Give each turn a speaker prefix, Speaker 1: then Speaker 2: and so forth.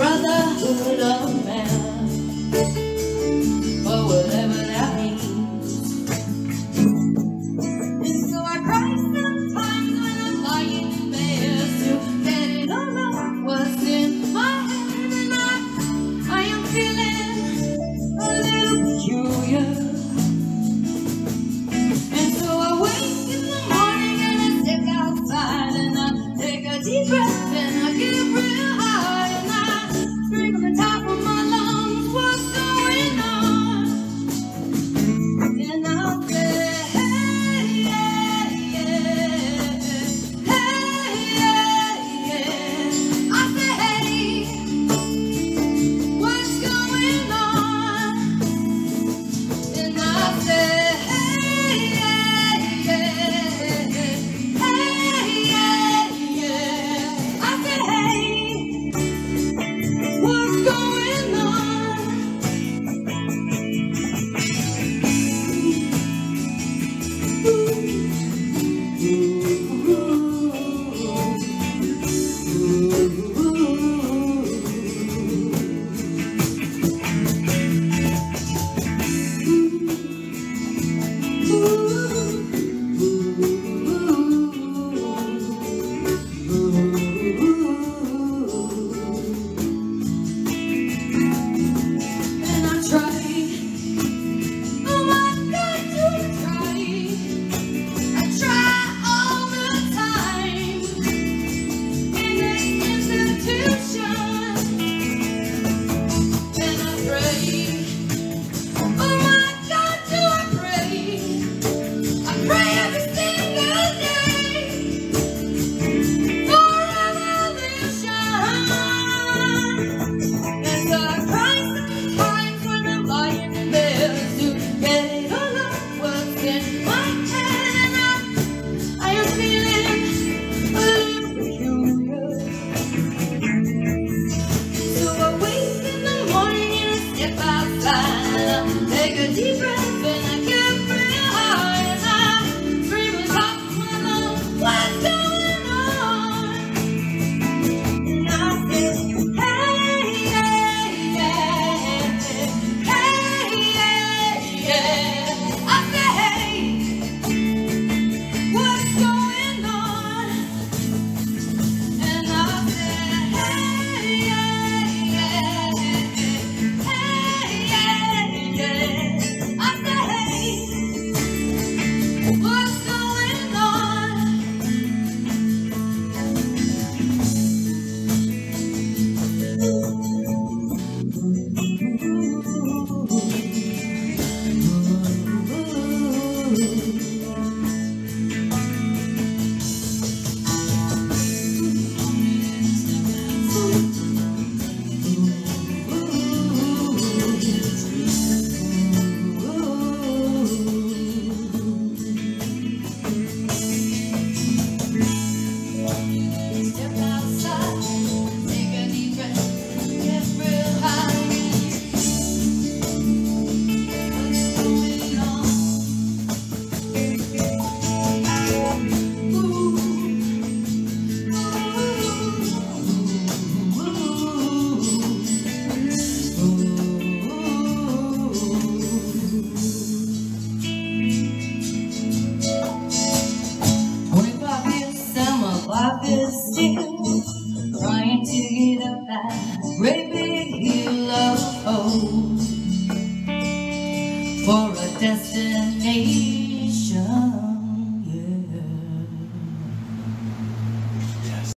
Speaker 1: brother. Step outside. destination.